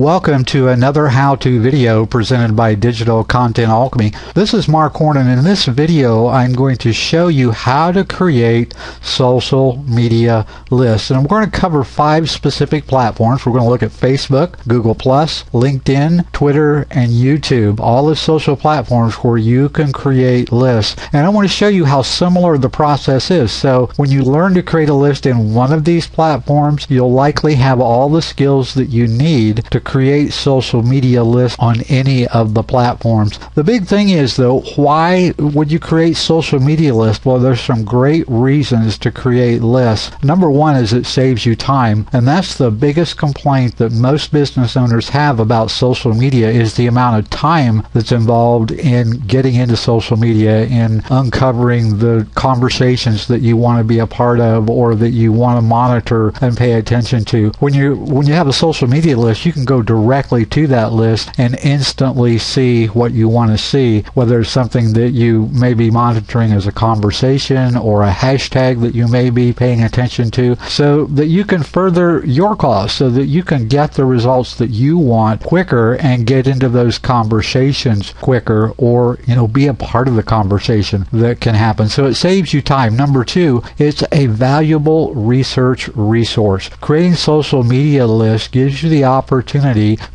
Welcome to another how-to video presented by Digital Content Alchemy. This is Mark Horn and in this video I'm going to show you how to create social media lists. And I'm going to cover five specific platforms. We're going to look at Facebook, Google+, LinkedIn, Twitter, and YouTube. All the social platforms where you can create lists. And I want to show you how similar the process is. So when you learn to create a list in one of these platforms, you'll likely have all the skills that you need to create social media lists on any of the platforms. The big thing is though, why would you create social media lists? Well, there's some great reasons to create lists. Number one is it saves you time, and that's the biggest complaint that most business owners have about social media is the amount of time that's involved in getting into social media, in uncovering the conversations that you want to be a part of or that you want to monitor and pay attention to. When you when you have a social media list, you can go directly to that list and instantly see what you want to see, whether it's something that you may be monitoring as a conversation or a hashtag that you may be paying attention to, so that you can further your cause, so that you can get the results that you want quicker and get into those conversations quicker or, you know, be a part of the conversation that can happen. So it saves you time. Number two, it's a valuable research resource. Creating social media lists gives you the opportunity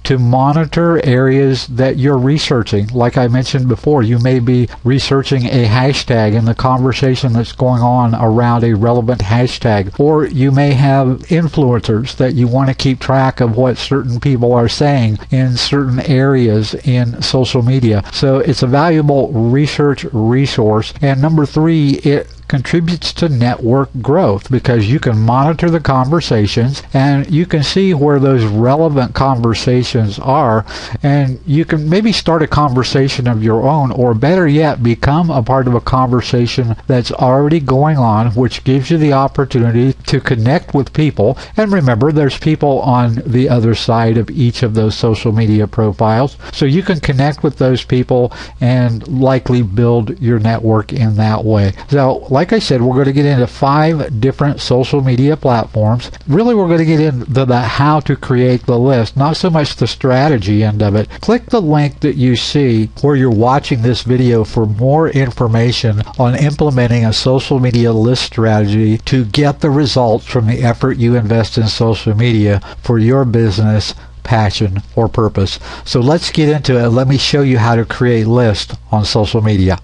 to monitor areas that you're researching. Like I mentioned before, you may be researching a hashtag and the conversation that's going on around a relevant hashtag. Or you may have influencers that you want to keep track of what certain people are saying in certain areas in social media. So it's a valuable research resource. And number three, it contributes to network growth because you can monitor the conversations and you can see where those relevant conversations are. And you can maybe start a conversation of your own or better yet become a part of a conversation that's already going on which gives you the opportunity to connect with people. And remember there's people on the other side of each of those social media profiles. So you can connect with those people and likely build your network in that way. So like I said, we're going to get into five different social media platforms. Really, we're going to get into the how to create the list, not so much the strategy end of it. Click the link that you see where you're watching this video for more information on implementing a social media list strategy to get the results from the effort you invest in social media for your business passion, or purpose. So let's get into it. Let me show you how to create lists on social media.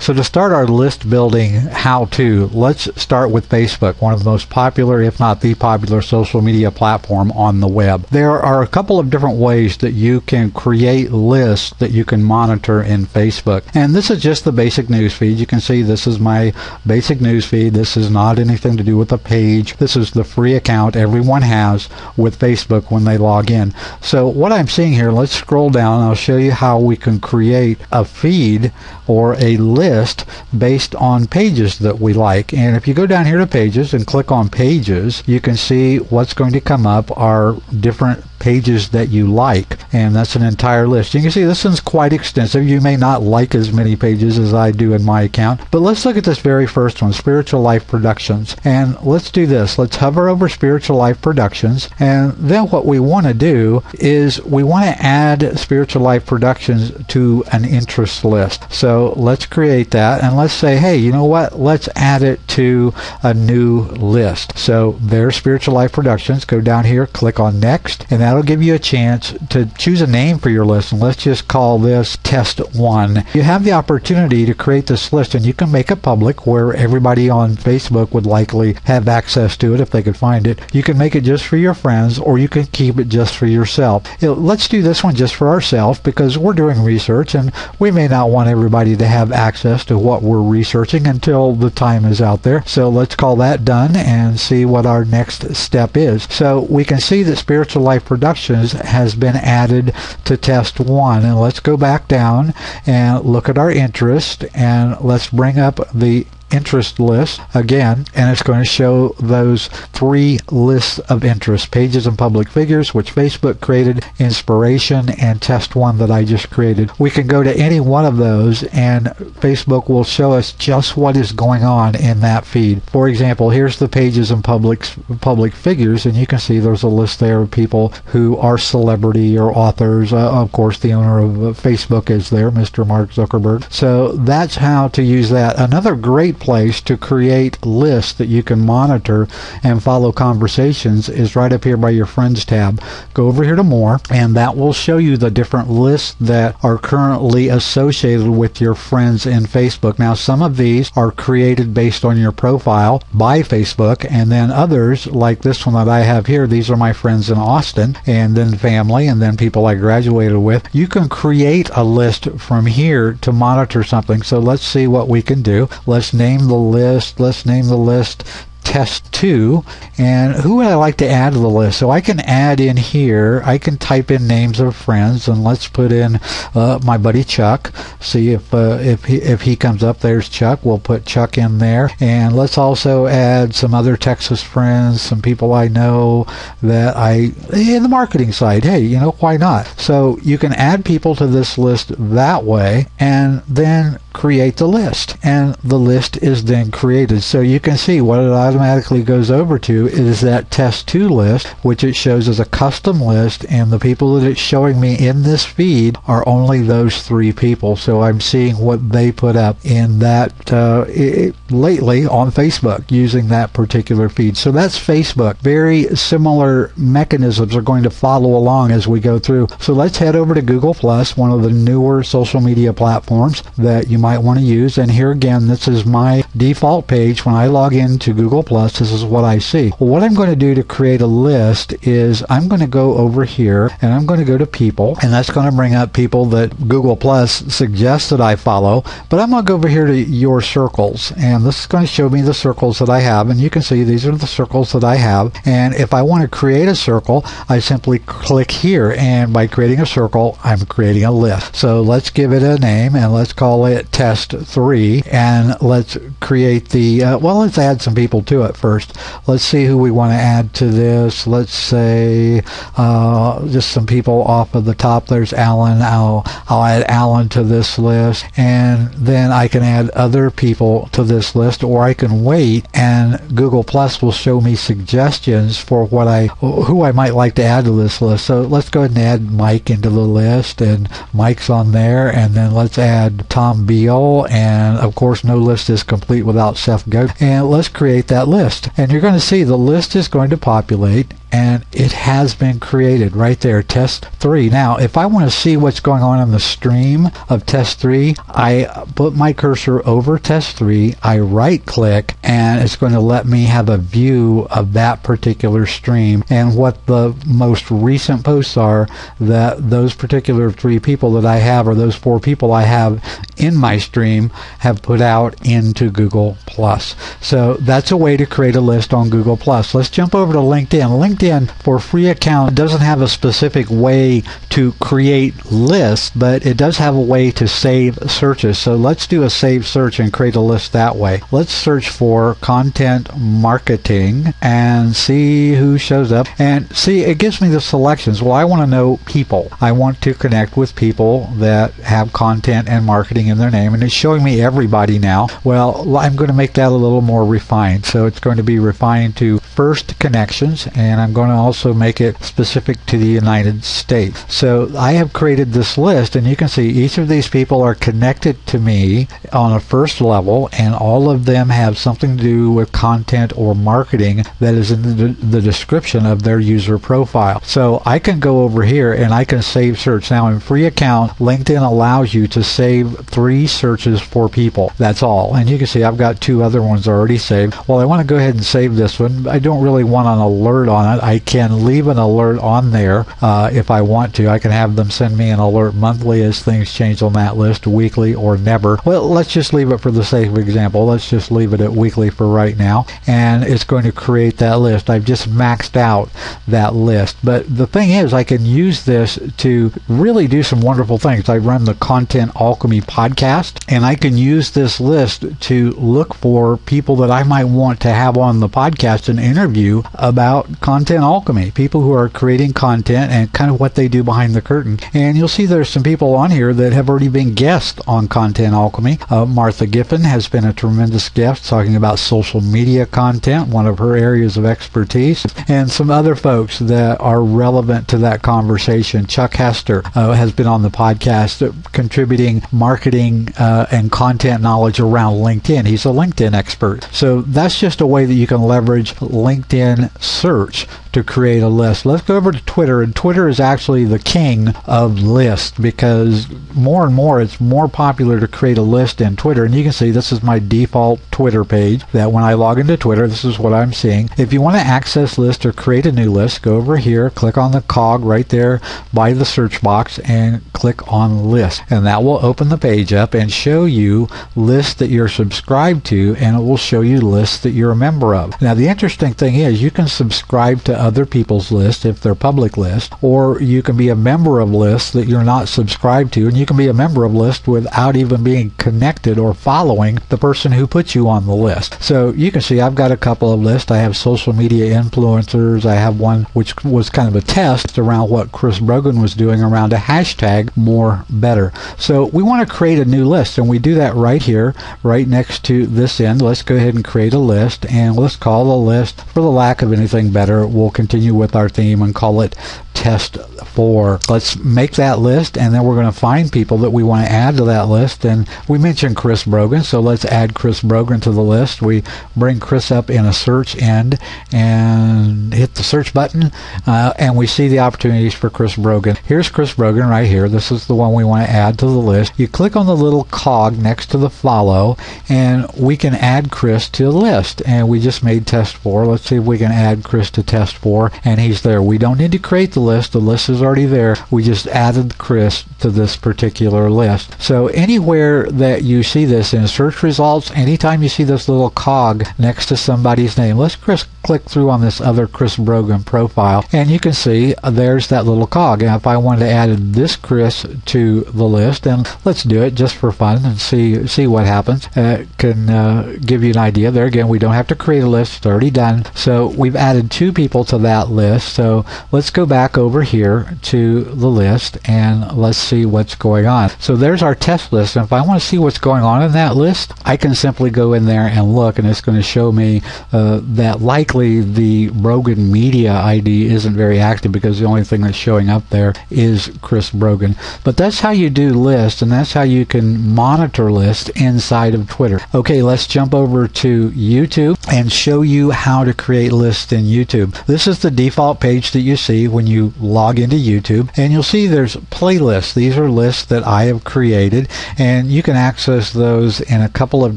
So to start our list building how-to, let's start with Facebook, one of the most popular, if not the popular social media platform on the web. There are a couple of different ways that you can create lists that you can monitor in Facebook. And this is just the basic news feed. You can see this is my basic news feed. This is not anything to do with a page. This is the free account everyone has with Facebook when they log in. So what I'm seeing here, let's scroll down. I'll show you how we can create a feed or a list based on pages that we like. And if you go down here to pages and click on pages, you can see what's going to come up are different pages that you like and that's an entire list. You can see this one's quite extensive. You may not like as many pages as I do in my account but let's look at this very first one spiritual life productions. And let's do this. Let's hover over spiritual life productions and then what we want to do is we want to add spiritual life productions to an interest list. So let's create that and let's say hey you know what? Let's add it to a new list. So there's spiritual life productions. Go down here click on next and that'll give you a chance to choose a name for your list. And let's just call this Test 1. You have the opportunity to create this list and you can make it public where everybody on Facebook would likely have access to it if they could find it. You can make it just for your friends or you can keep it just for yourself. let's do this one just for ourselves because we're doing research and we may not want everybody to have access to what we're researching until the time is out there. So let's call that done and see what our next step is. So we can see that Spiritual Life Productions has been added to test one. And let's go back down and look at our interest and let's bring up the interest list again, and it's going to show those three lists of interest pages and public figures, which Facebook created, inspiration, and test one that I just created. We can go to any one of those, and Facebook will show us just what is going on in that feed. For example, here's the pages and public public figures, and you can see there's a list there of people who are celebrity or authors. Uh, of course, the owner of Facebook is there, Mr. Mark Zuckerberg. So that's how to use that. Another great place to create lists that you can monitor and follow conversations is right up here by your friends tab. Go over here to more and that will show you the different lists that are currently associated with your friends in Facebook. Now some of these are created based on your profile by Facebook and then others like this one that I have here, these are my friends in Austin and then family and then people I graduated with. You can create a list from here to monitor something. So let's see what we can do. Let's name the list. Let's name the list test 2 and who would I like to add to the list? So I can add in here I can type in names of friends and let's put in uh, my buddy Chuck. See if uh, if he, if he comes up there's Chuck. We'll put Chuck in there. And let's also add some other Texas friends some people I know that I in the marketing side. Hey you know why not? So you can add people to this list that way and then create the list and the list is then created. So you can see what it automatically goes over to is that test 2 list which it shows as a custom list and the people that it's showing me in this feed are only those three people. So I'm seeing what they put up in that uh, it, lately on Facebook using that particular feed. So that's Facebook. Very similar mechanisms are going to follow along as we go through. So let's head over to Google Plus one of the newer social media platforms that you might want to use. And here again, this is my default page. When I log into Google Plus, this is what I see. Well, what I'm going to do to create a list is I'm going to go over here and I'm going to go to people, and that's going to bring up people that Google Plus suggests that I follow. But I'm going to go over here to your circles, and this is going to show me the circles that I have. And you can see these are the circles that I have. And if I want to create a circle, I simply click here, and by creating a circle, I'm creating a list. So let's give it a name, and let's call it test three and let's create the uh, well let's add some people to it first. Let's see who we want to add to this. Let's say uh, just some people off of the top. There's Alan. I'll, I'll add Alan to this list and then I can add other people to this list or I can wait and Google Plus will show me suggestions for what I who I might like to add to this list. So let's go ahead and add Mike into the list and Mike's on there and then let's add Tom B and of course no list is complete without Seth Godin. And let's create that list. And you're going to see the list is going to populate and it has been created right there test 3 now if I want to see what's going on in the stream of test 3 I put my cursor over test 3 I right click and it's going to let me have a view of that particular stream. And what the most recent posts are that those particular three people that I have or those four people I have in my stream have put out into Google Plus. So that's a way to create a list on Google Plus. Let's jump over to LinkedIn. LinkedIn LinkedIn for free account doesn't have a specific way to create lists, but it does have a way to save searches. So let's do a save search and create a list that way. Let's search for content marketing and see who shows up. And see, it gives me the selections. Well, I want to know people. I want to connect with people that have content and marketing in their name. And it's showing me everybody now. Well, I'm going to make that a little more refined. So it's going to be refined to first connections and I'm I'm going to also make it specific to the United States. So I have created this list and you can see each of these people are connected to me on a first level and all of them have something to do with content or marketing that is in the, the description of their user profile. So I can go over here and I can save search. Now in free account, LinkedIn allows you to save three searches for people. That's all. And you can see I've got two other ones already saved. Well, I want to go ahead and save this one. I don't really want an alert on it. I can leave an alert on there uh, if I want to. I can have them send me an alert monthly as things change on that list, weekly or never. Well, let's just leave it for the sake of example. Let's just leave it at weekly for right now, and it's going to create that list. I've just maxed out that list. But the thing is, I can use this to really do some wonderful things. I run the Content Alchemy podcast, and I can use this list to look for people that I might want to have on the podcast and interview about content alchemy, people who are creating content and kind of what they do behind the curtain. And you'll see there's some people on here that have already been guests on Content Alchemy. Uh, Martha Giffen has been a tremendous guest talking about social media content, one of her areas of expertise, and some other folks that are relevant to that conversation. Chuck Hester uh, has been on the podcast uh, contributing marketing uh, and content knowledge around LinkedIn. He's a LinkedIn expert. So that's just a way that you can leverage LinkedIn search to create a list. Let's go over to Twitter, and Twitter is actually the king of lists because more and more it's more popular to create a list in Twitter. And you can see this is my default Twitter page that when I log into Twitter, this is what I'm seeing. If you want to access list or create a new list, go over here, click on the cog right there by the search box, and click on list. And that will open the page up and show you lists that you're subscribed to, and it will show you lists that you're a member of. Now, the interesting thing is you can subscribe to other people's lists if they're public lists, or you can be a member of lists that you're not subscribed to, and you can be a member of lists without even being connected or following the person who puts you on the list. So you can see I've got a couple of lists. I have social media influencers. I have one which was kind of a test around what Chris Brogan was doing around a hashtag more better. So we want to create a new list, and we do that right here, right next to this end. Let's go ahead and create a list, and let's call the list, for the lack of anything better, we'll we'll continue with our theme and call it test 4. Let's make that list and then we're going to find people that we want to add to that list. And we mentioned Chris Brogan, so let's add Chris Brogan to the list. We bring Chris up in a search end and hit the search button uh, and we see the opportunities for Chris Brogan. Here's Chris Brogan right here. This is the one we want to add to the list. You click on the little cog next to the follow and we can add Chris to the list. And we just made test 4. Let's see if we can add Chris to test 4 and he's there. We don't need to create the list. The list is already there. We just added Chris to this particular list. So anywhere that you see this in search results, anytime you see this little cog next to somebody's name, let's Chris click through on this other Chris Brogan profile and you can see there's that little cog. And if I wanted to add this Chris to the list, and let's do it just for fun and see see what happens. Uh, can uh, give you an idea. There again, we don't have to create a list. It's already done. So we've added two people to that list. So let's go back over here to the list and let's see what's going on. So there's our test list. And if I want to see what's going on in that list, I can simply go in there and look and it's going to show me uh, that likely the Brogan Media ID isn't very active because the only thing that's showing up there is Chris Brogan. But that's how you do lists and that's how you can monitor lists inside of Twitter. Okay, let's jump over to YouTube and show you how to create lists in YouTube. This is the default page that you see when you log into YouTube and you'll see there's playlists. These are lists that I have created and you can access those in a couple of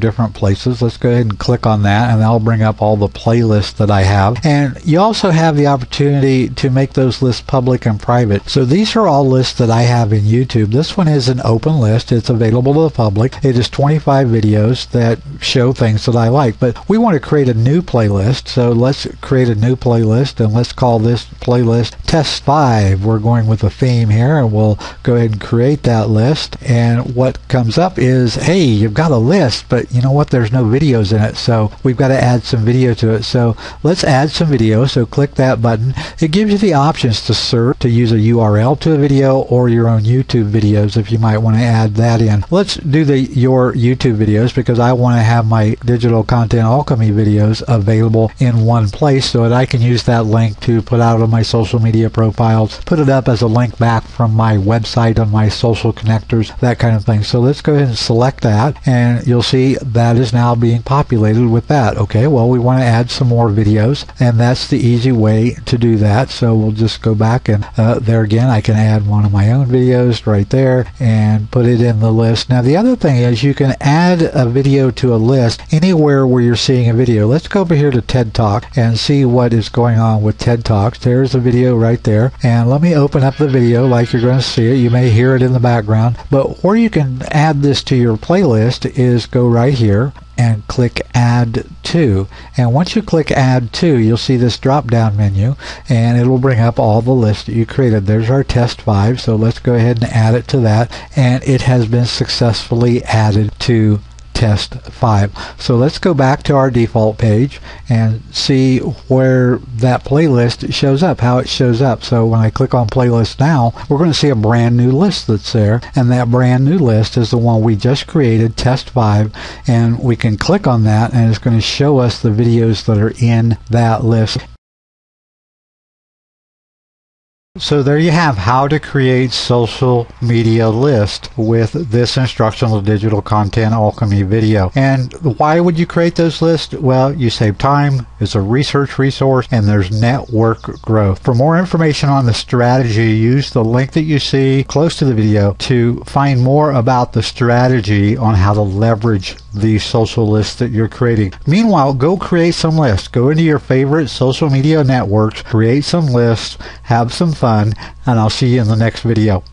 different places. Let's go ahead and click on that and that'll bring up all the playlists that I have. And you also have the opportunity to make those lists public and private. So these are all lists that I have in YouTube. This one is an open list. It's available to the public. It is 25 videos that show things that I like. But we want to create a new playlist. So let's create a new playlist and let's call this playlist test 5. We're going with a theme here and we'll go ahead and create that list. And what comes up is, hey, you've got a list, but you know what? There's no videos in it. So we've got to add some video to it. So let's add some video. So click that button. It gives you the options to search, to use a URL to a video or your own YouTube videos if you might want to add that in. Let's do the your YouTube videos because I want to have my digital content alchemy videos available in one place so that I can use that link to put out on my social media media profiles, put it up as a link back from my website on my social connectors, that kind of thing. So let's go ahead and select that and you'll see that is now being populated with that. Okay, well we want to add some more videos and that's the easy way to do that. So we'll just go back and uh, there again I can add one of my own videos right there and put it in the list. Now the other thing is you can add a video to a list anywhere where you're seeing a video. Let's go over here to TED Talk and see what is going on with TED Talks. There's a video right there. And let me open up the video like you're going to see it. You may hear it in the background. But where you can add this to your playlist is go right here and click add to. And once you click add to you'll see this drop down menu and it will bring up all the lists that you created. There's our test 5 so let's go ahead and add it to that. And it has been successfully added to test 5. So let's go back to our default page and see where that playlist shows up, how it shows up. So when I click on playlist now, we're going to see a brand new list that's there and that brand new list is the one we just created, test 5, and we can click on that and it's going to show us the videos that are in that list. So there you have how to create social media list with this instructional digital content alchemy video. And why would you create those lists? Well, you save time, it's a research resource, and there's network growth. For more information on the strategy, use the link that you see close to the video to find more about the strategy on how to leverage the social lists that you're creating. Meanwhile, go create some lists. Go into your favorite social media networks, create some lists, have some fun, and I'll see you in the next video.